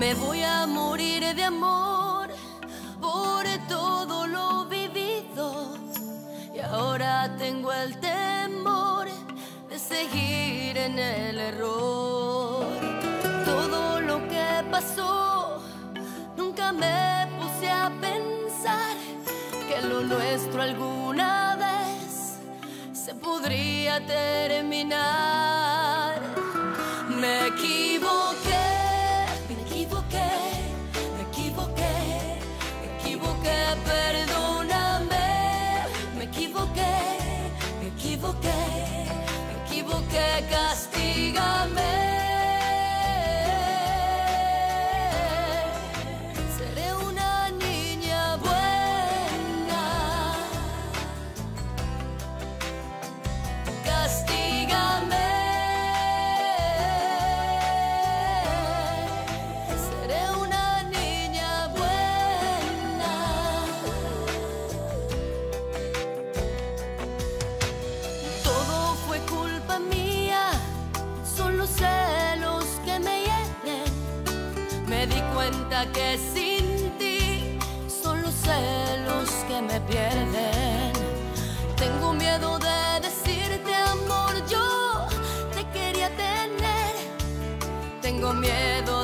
Me voy a morir de amor por todo lo vivido y ahora tengo el temor de seguir en el error. Todo lo que pasó, nunca me puse a pensar que lo nuestro alguna vez se podría terminar. Cuenta que sin ti son los celos que me pierden. Tengo miedo de decirte amor, yo te quería tener. Tengo miedo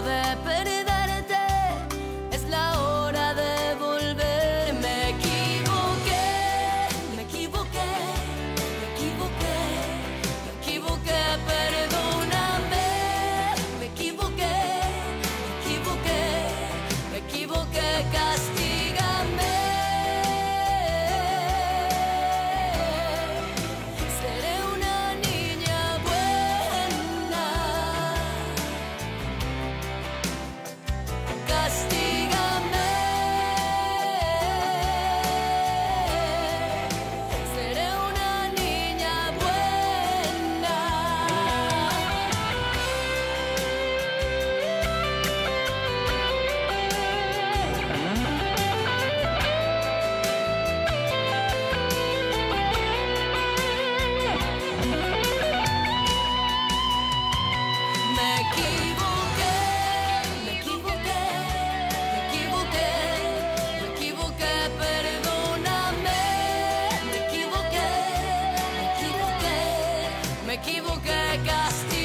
equivoqué, castigo.